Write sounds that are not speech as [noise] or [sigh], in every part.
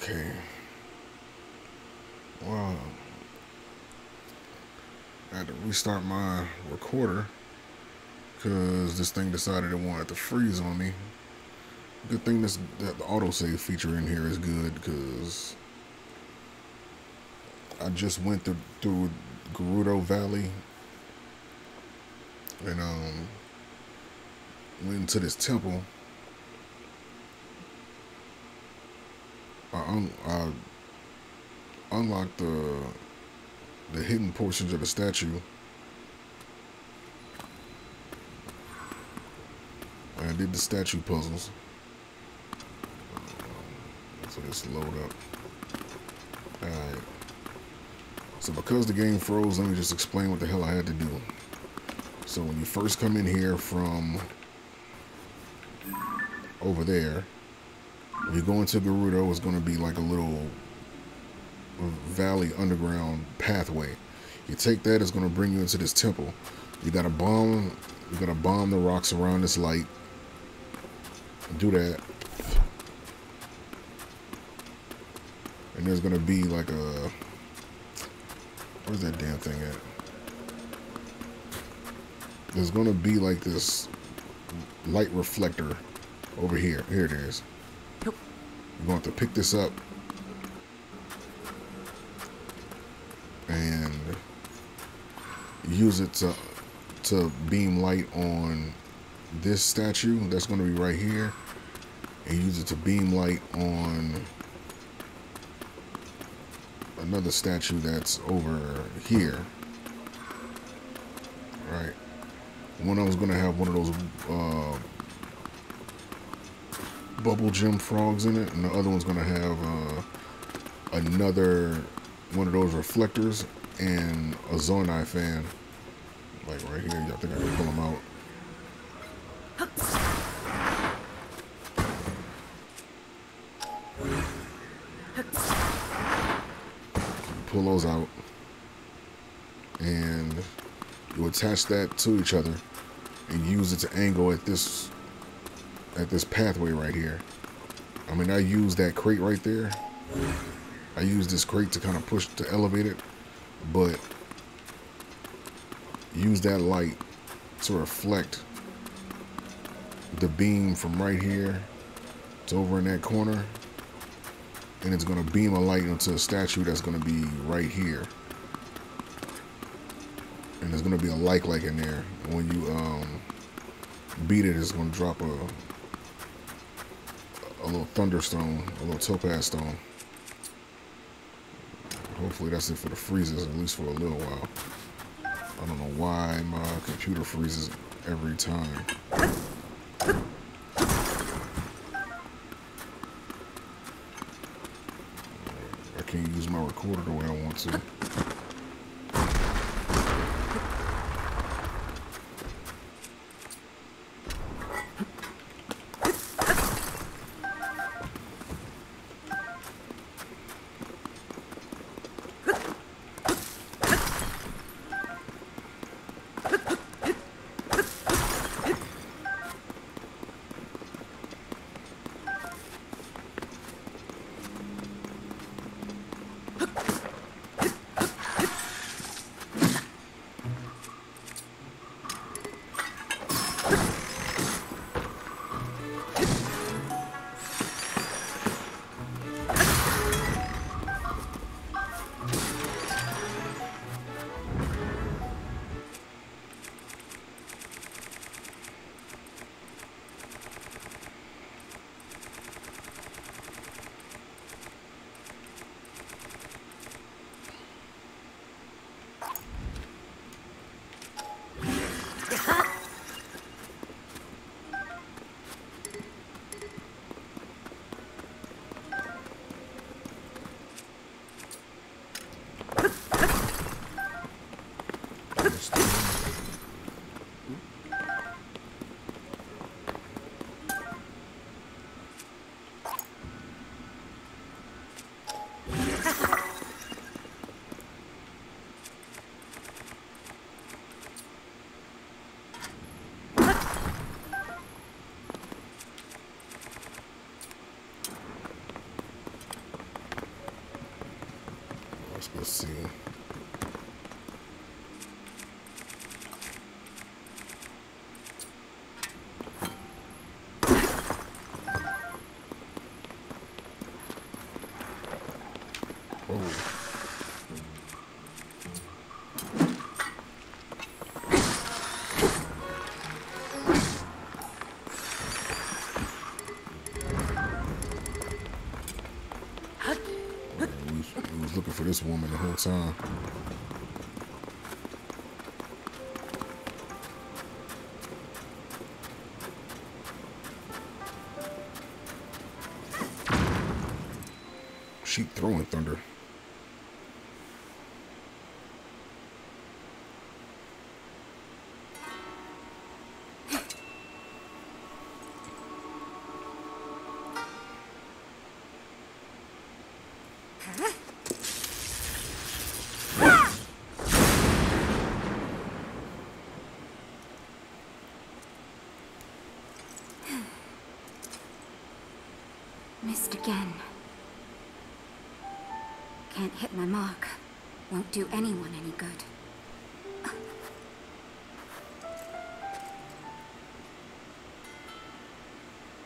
Okay. Well, I had to restart my recorder because this thing decided it wanted to freeze on me. Good thing this that the autosave feature in here is good because I just went through, through Gerudo Valley and um went into this temple. I, un- I unlocked the the hidden portions of the statue. And I did the statue puzzles. Um, so let's load up. Alright. So because the game froze, let me just explain what the hell I had to do. So when you first come in here from over there, when you go into Gerudo, it's going to be like a little valley underground pathway. You take that, it's going to bring you into this temple. You got to bomb, you got to bomb the rocks around this light. Do that. And there's going to be like a, where's that damn thing at? There's going to be like this light reflector over here. Here it is. You're going to to pick this up. And use it to to beam light on this statue that's going to be right here. And use it to beam light on another statue that's over here. Right. One of them's going to have one of those uh, bubble gem frogs in it and the other one's going to have uh, another one of those reflectors and a Zonai fan. Like right here, I think I can pull them out. Pull those out. And you attach that to each other and use it to angle at this at this pathway right here. I mean, I use that crate right there. I use this crate to kind of push to elevate it, but use that light to reflect the beam from right here. To over in that corner and it's going to beam a light into a statue that's going to be right here. And there's going to be a like like in there. When you um, beat it it's going to drop a a little thunderstone a little topaz stone Hopefully that's it for the freezes, at least for a little while. I don't know why my computer freezes every time. I can't use my recorder the way I want to. Let's see. This woman the whole time. She throwing thunder. Missed again. Can't hit my mark. Won't do anyone any good.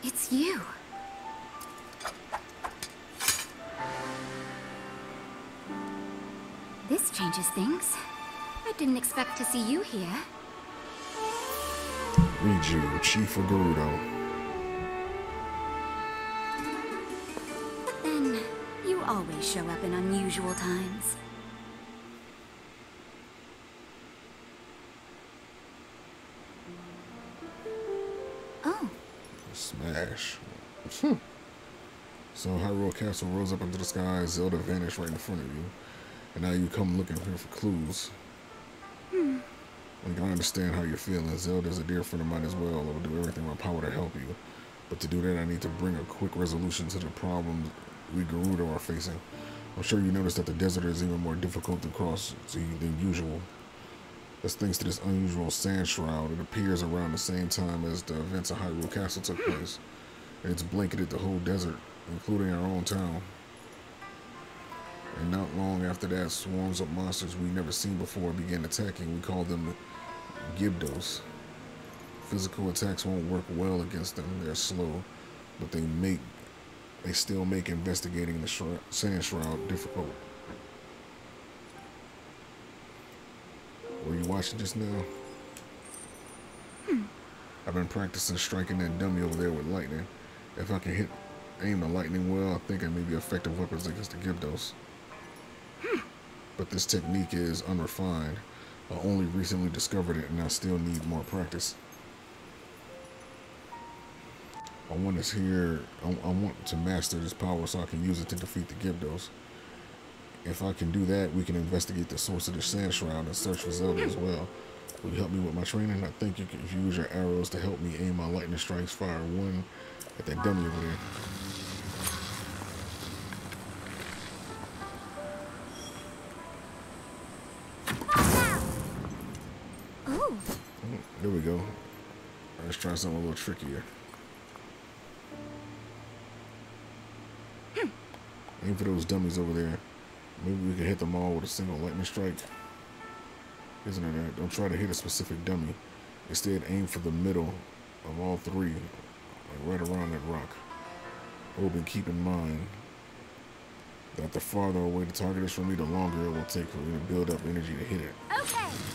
It's you. This changes things. I didn't expect to see you here. You, Chief of Gerudo. Always show up in unusual times. Oh. Smash. Hmm. So Hyrule Castle rose up into the sky, Zelda vanished right in front of you. And now you come looking here for clues. Hmm. Like, I understand how you're feeling. Zelda's a dear friend of mine as well. I will do everything in my power to help you. But to do that, I need to bring a quick resolution to the problems we Gerudo are facing. I'm sure you noticed that the desert is even more difficult to cross than usual. That's thanks to this unusual sand shroud. It appears around the same time as the events of Hyrule Castle took place. And it's blanketed the whole desert, including our own town. And not long after that, swarms of monsters we've never seen before began attacking. We call them Gibdos. Physical attacks won't work well against them. They're slow, but they make they still make investigating the shroud, sand shroud difficult. Were you watching just now? Hmm. I've been practicing striking that dummy over there with lightning. If I can hit, aim the lightning well, I think I may be effective weapons against the Gibdos. Hmm. But this technique is unrefined. I only recently discovered it and I still need more practice. I want to hear, I, I, want to master this power so I can use it to defeat the Gibdos. If I can do that, we can investigate the source of the Sand Shroud and search for Zelda as well. Will you help me with my training? I think you can use your arrows to help me aim my lightning strikes, fire one at that dummy over there. Oh. There we go. Let's try something a little trickier. Aim for those dummies over there. Maybe we can hit them all with a single lightning strike. Isn't it that? Don't try to hit a specific dummy. Instead, aim for the middle of all three, like right around that rock. Hope and keep in mind that the farther away the target is from me, the longer it will take for me to build up energy to hit it. Okay.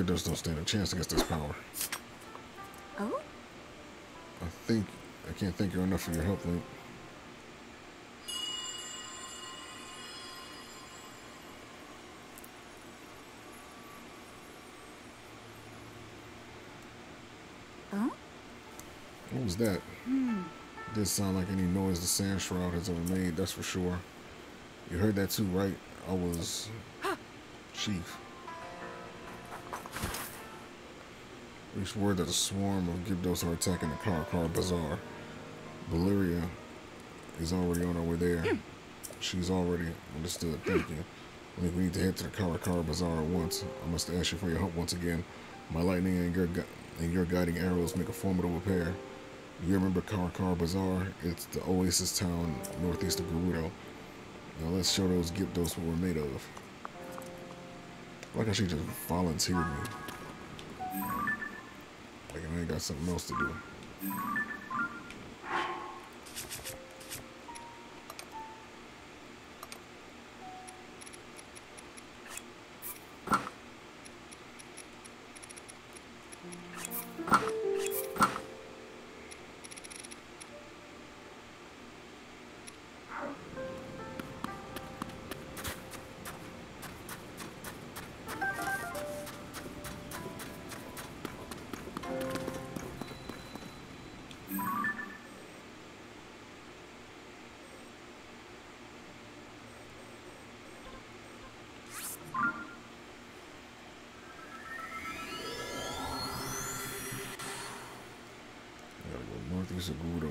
It does not stand a chance against this power. Oh? I think... I can't thank you enough for your help, Link. Oh? What was that? Hmm. It didn't sound like any noise the sand shroud has ever made, that's for sure. You heard that too, right? I was... Chief. Reached word that a swarm of Gibdos are attacking the Kara Kara Bazaar. Buliara is already on her way there. Hmm. She's already understood. Thank you. I think we need to head to the Kara Kara Bazaar at once. I must ask you for your help once again. My lightning and your gu- and your guiding arrows make a formidable pair. You remember Kara Kara Bazaar? It's the oasis town northeast of Gerudo. Now let's show those Gibdos what we're made of. Like I should just volunteer me. Like I ain't got something else to do.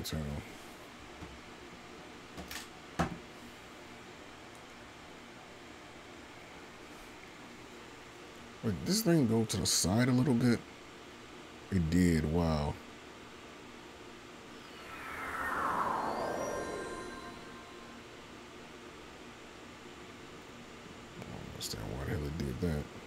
Town. Wait, this thing go to the side a little bit? It did, wow. I don't understand why the hell it did that.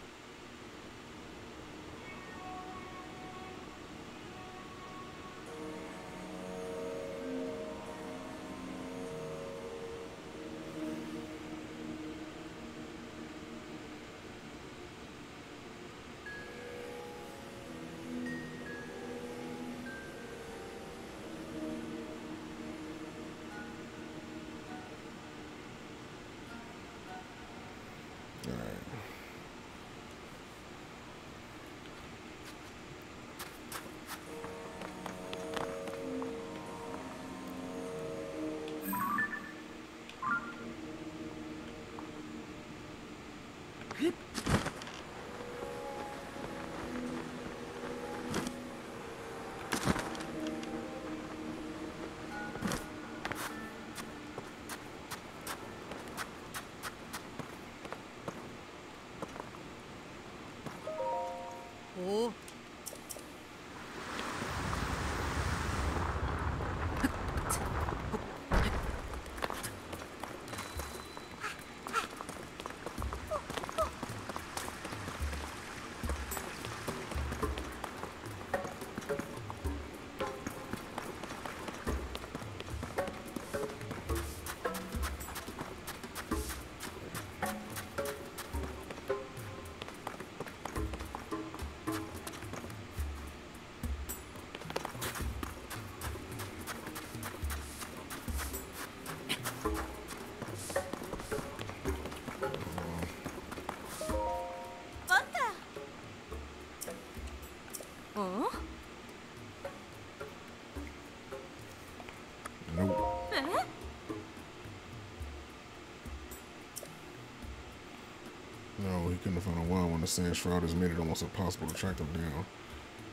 Couldn't have found a while when the sand shroud has made it almost impossible to track him down.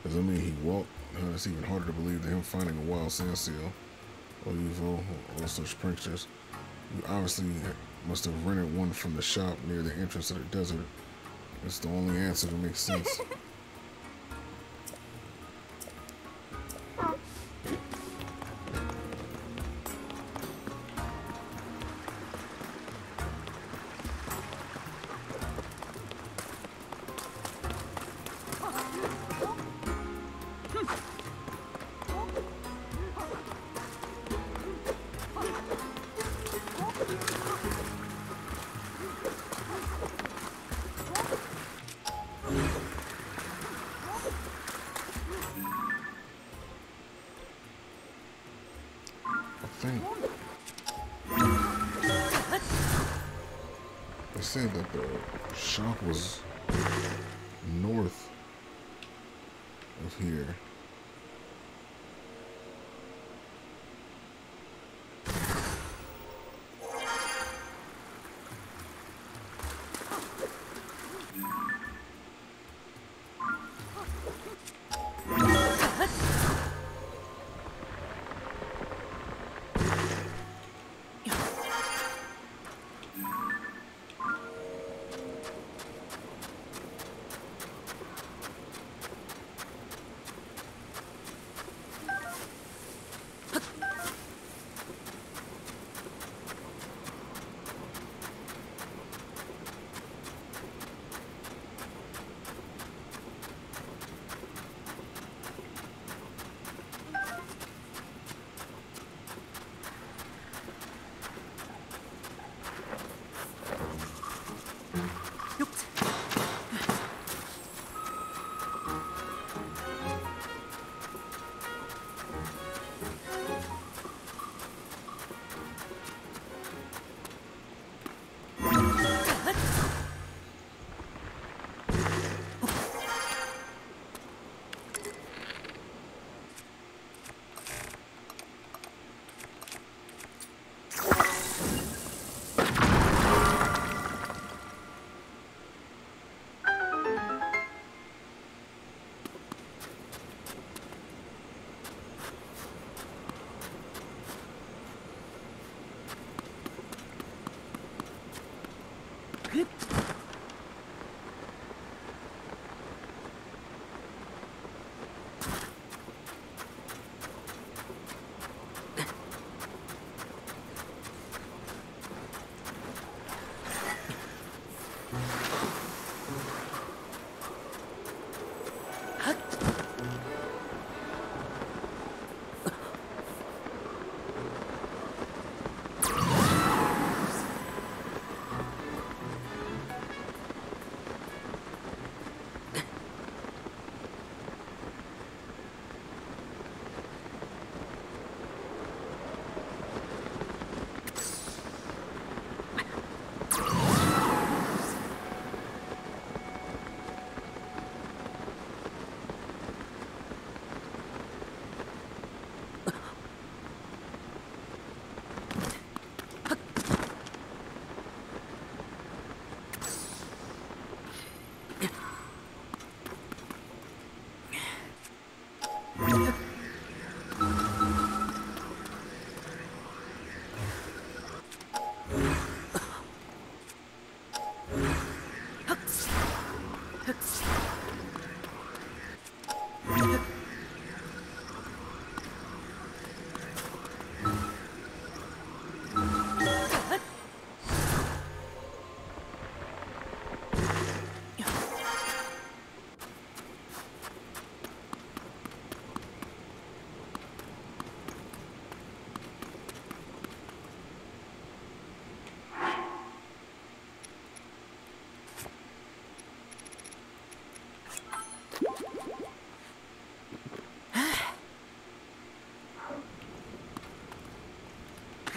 Does that mean he walked? It's even harder to believe that him finding a wild sand seal or UFO or such pranksters. You obviously must have rented one from the shop near the entrance to the desert. It's the only answer that makes sense. [laughs] said that the shop was north of here.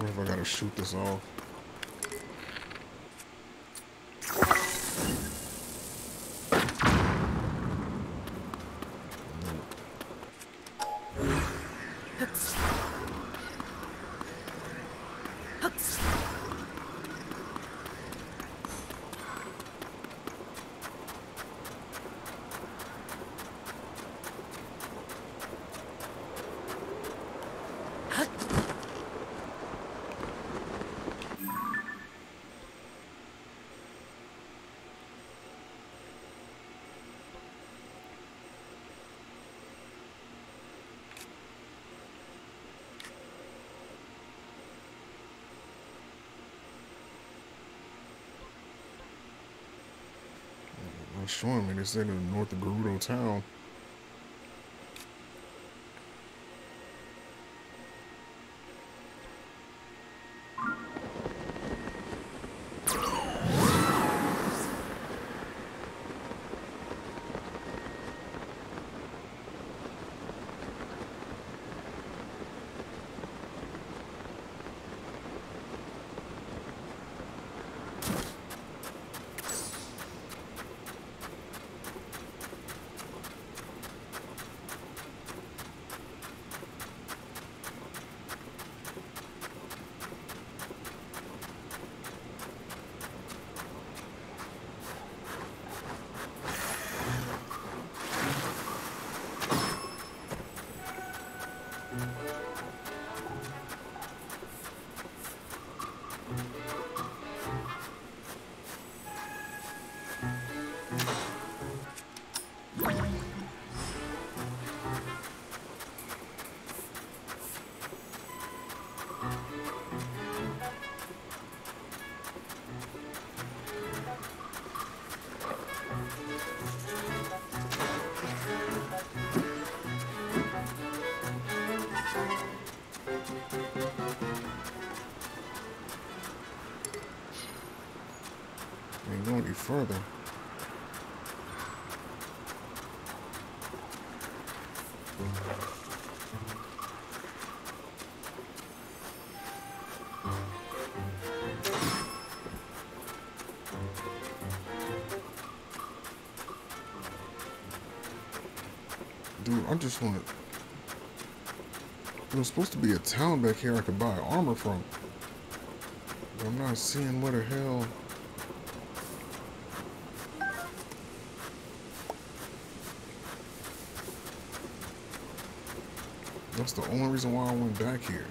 I wonder if I gotta shoot this off. Me. They said in the north of Gerudo town. I just want. There's supposed to be a town back here I could buy armor from. But I'm not seeing where the hell. That's the only reason why I went back here.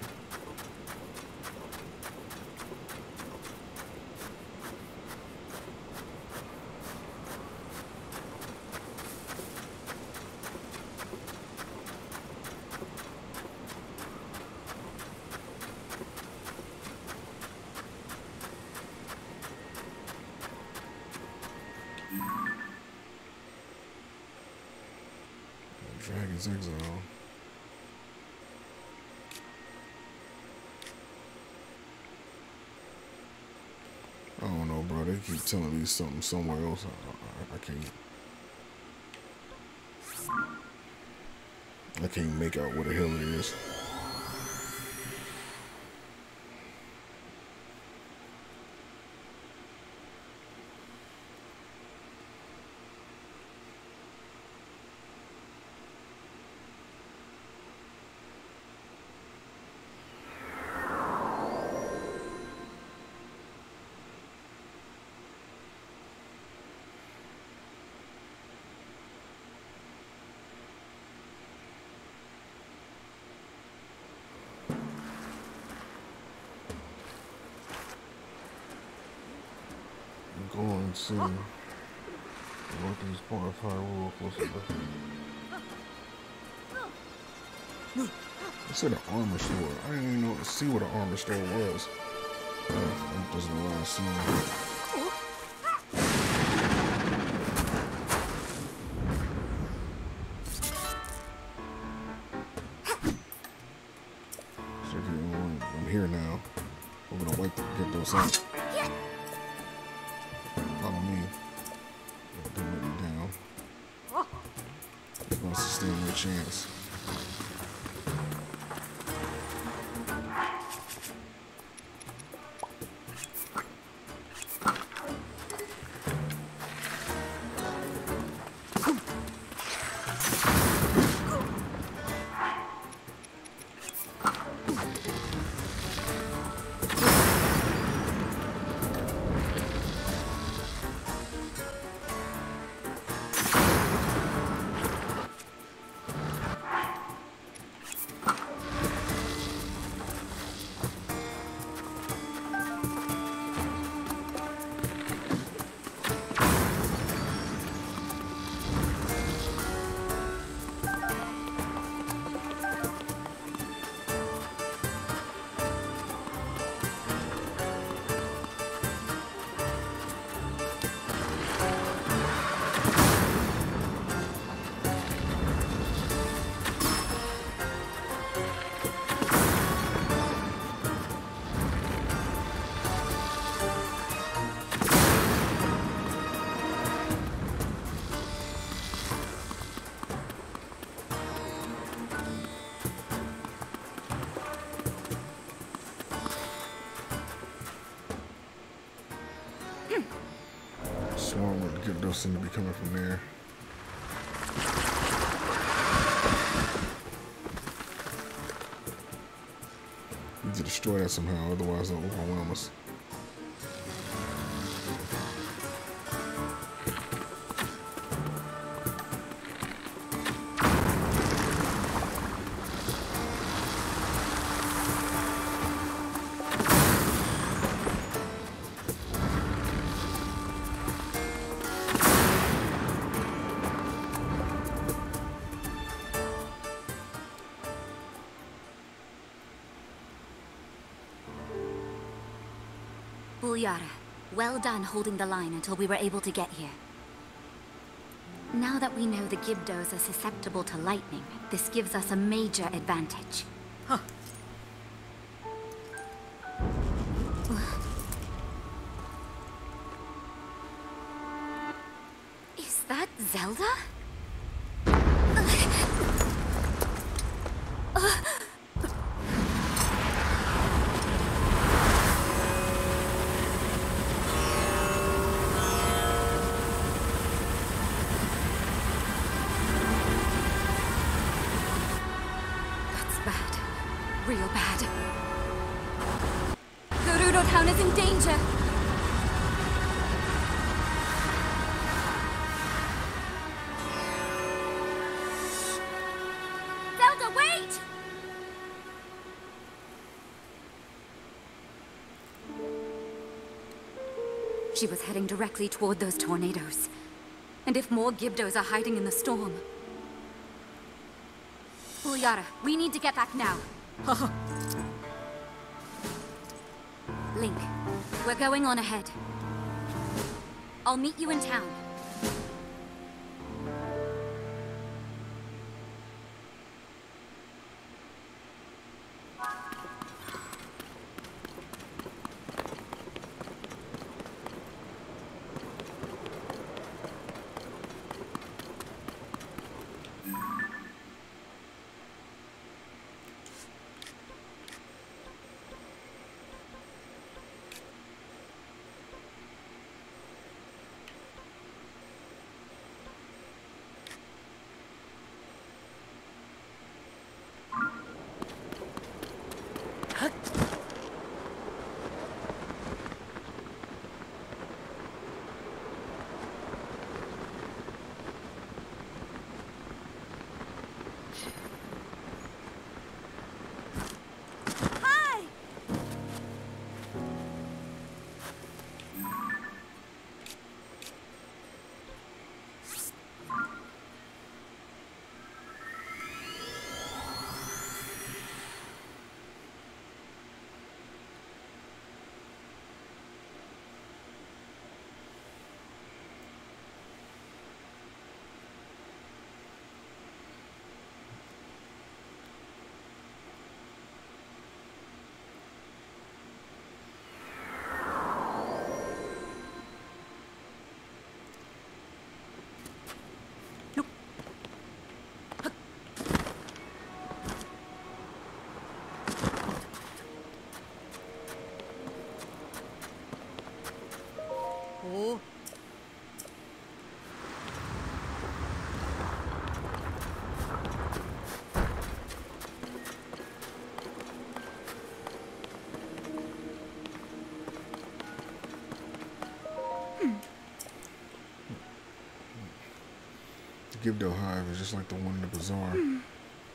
Bro. They keep telling me something somewhere else. I, I, I can't. I can't make out what the hell it is. See what these part of Hyrule closer to. An armor store. I didn't even know see what an armor store was. Uh, you want, I'm here now. I'm gonna wipe the, get those out. Seem to be coming from there. Need to destroy that somehow, otherwise it'll overwhelm us. Done holding the line until we were able to get here. Now that we know the Gibdos are susceptible to lightning, this gives us a major advantage. She was heading directly toward those tornadoes. And if more Gibdos are hiding in the storm... Buliara, we need to get back now. [laughs] Link, we're going on ahead. I'll meet you in town. Gibdo hive is just like the one in the bazaar. Hmm.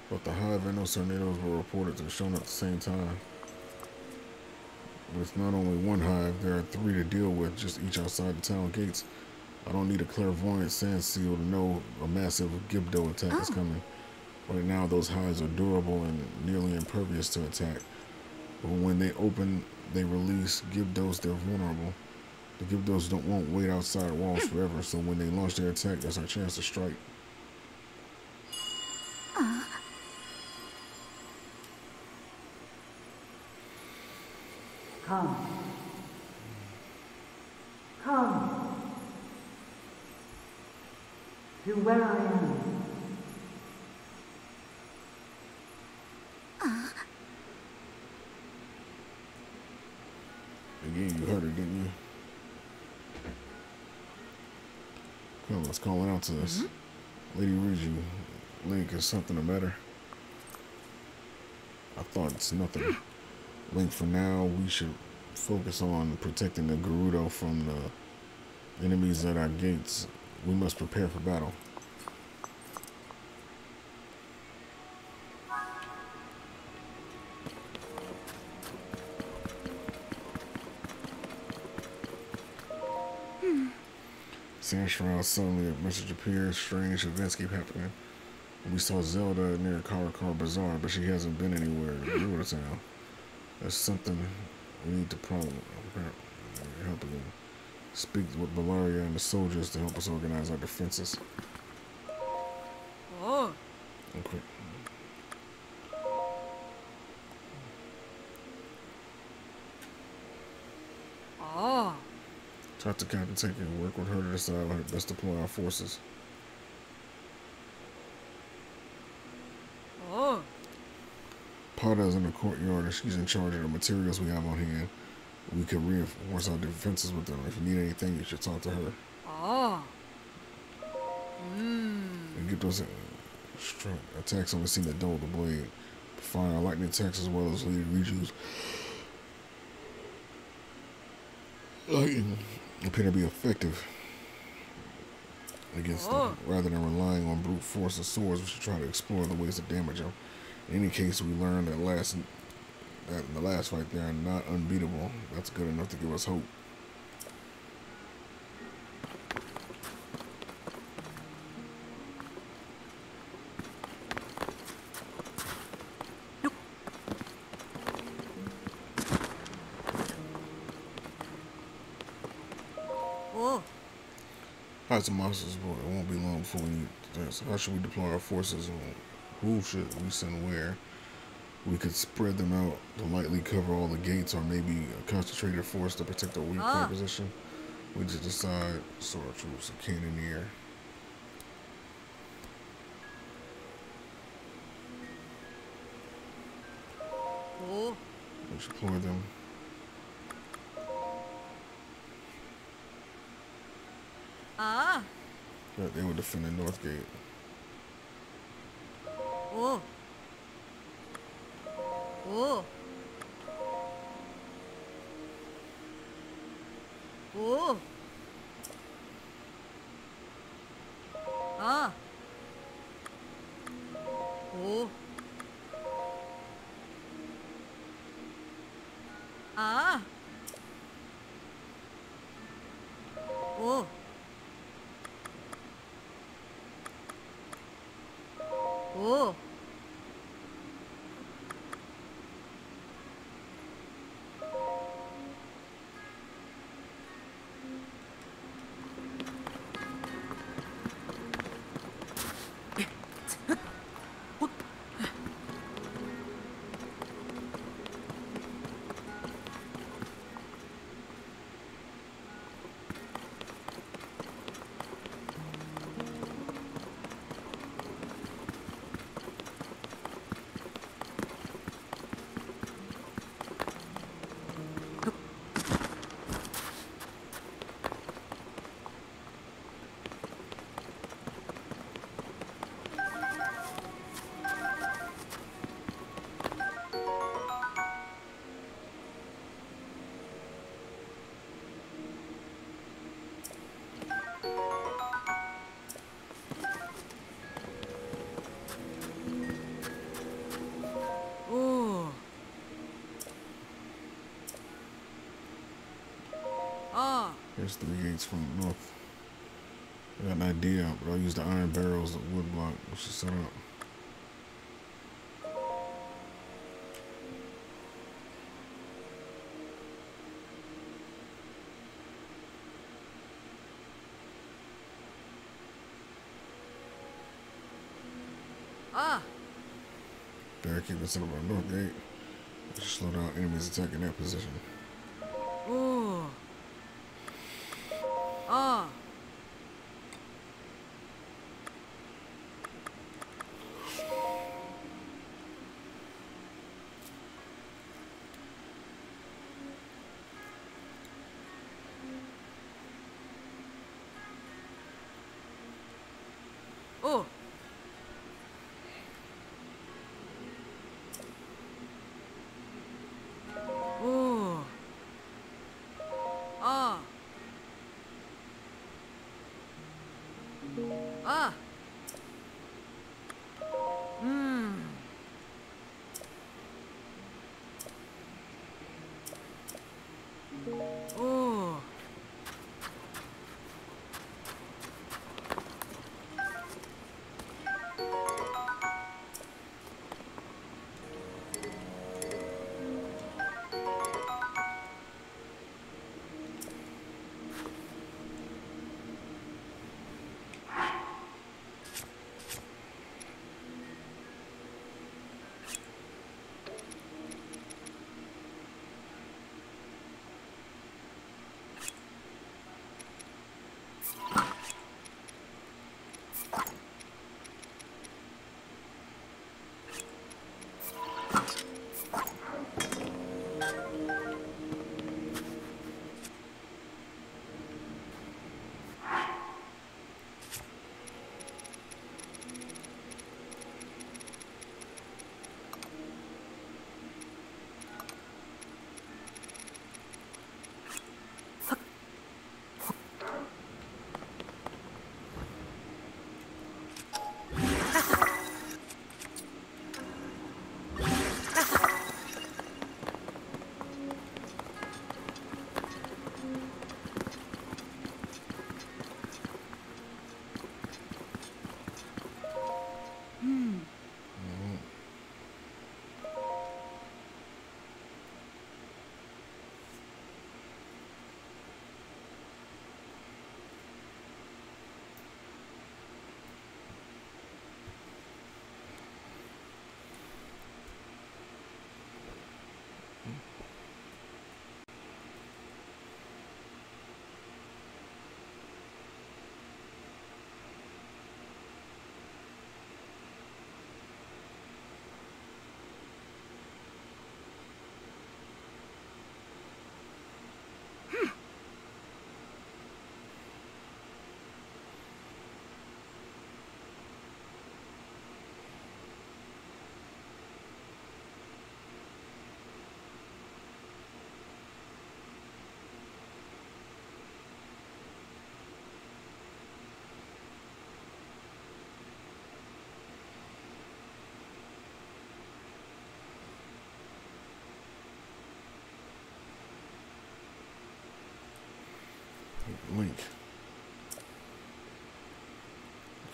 But the hive and those tornadoes were reported to have shown up at the same time. With not only one hive, there are three to deal with, just each outside the town gates. I don't need a clairvoyant sand seal to know a massive Gibdo attack is Oh. coming. Right now, those hives are durable and nearly impervious to attack. But when they open, they release Gibdos, they're vulnerable. The Gibdos don't won't wait outside walls hmm. forever, so when they launch their attack, that's our chance to strike. Come. Come. To where I am. Again, you heard her, didn't you? Come, let's calling out to us. Mm-hmm. Lady Riju, Link, is something the matter? I thought it's nothing. Mm. Link, for now, we should focus on protecting the Gerudo from the enemies at our gates. We must prepare for battle. Sand Shroud suddenly a message appears. Strange events keep happening. We saw Zelda near Kara Kara Bazaar, but she hasn't been anywhere Water Town. There's something we need to problem help again. Speak with Buliara and the soldiers to help us organize our defenses. おう Okay. Oh. Talk to Captain Tinker and work with her to decide how to best deploy our forces. Oh. Pada's in the courtyard and she's in charge of the materials we have on hand. We can reinforce our defenses with them. If you need anything, you should talk to her. Oh. And get those uh, attacks on the scene that dull the blade. Fire lightning attacks as well as lead Riju's lightning appear to be effective against them. Rather than relying on brute force and swords, we should try to explore the ways to damage them. In any case, we learned that last that the last fight they are not unbeatable. That's good enough to give us hope. Oh. How's the monsters, boy? It won't be long before we need this. How should we deploy our forces? Who should we send where? We could spread them out to lightly cover all the gates, or maybe a concentrated force to protect our weak Ah. position. We just decide sword troops, a cannoneer. Oh. We should deploy them. Ah. Yeah, they would defend the north gate. Oh. Oh. Oh. There's three gates from the north. I got an idea, but I'll use the iron barrels, the wood block, which is set up. Ah. Barricade the center of our north gate. Slow down enemies attacking that position.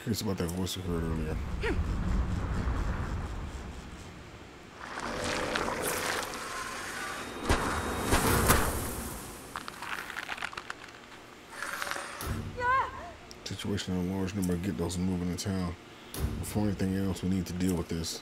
Curious about that voice we heard earlier. Situation a large number get those moving in town. Before anything else, we need to deal with this.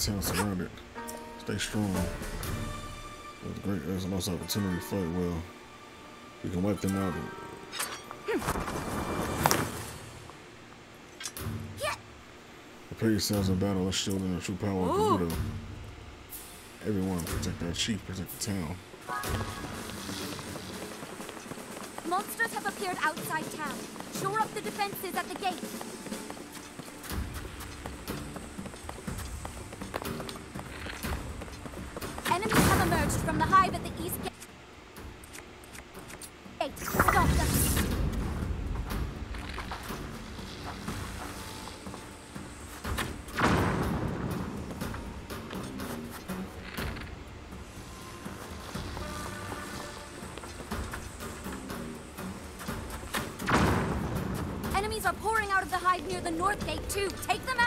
Town surrounded. Stay strong. There's a great there's a nice opportunity to fight well. We can wipe them out. Prepare yourselves in battle. Let's show them the true power of. Gerudo. Everyone, protect our chief, protect the town. Monsters have appeared outside town. Shore up the defenses at the gate. from the hive at the east gate. Enemies are pouring out of the hive near the north gate, too. Take them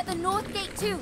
at the north gate too.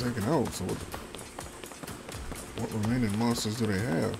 Taken out, so what, what remaining monsters do they have?